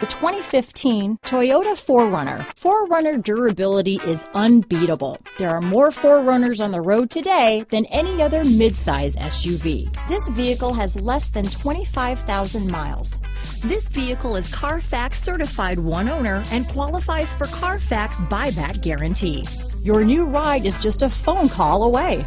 The 2015 Toyota 4Runner. 4Runner durability is unbeatable. There are more 4Runners on the road today than any other midsize SUV. This vehicle has less than 25,000 miles. This vehicle is Carfax certified one owner and qualifies for Carfax buyback guarantee. Your new ride is just a phone call away.